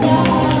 Yeah.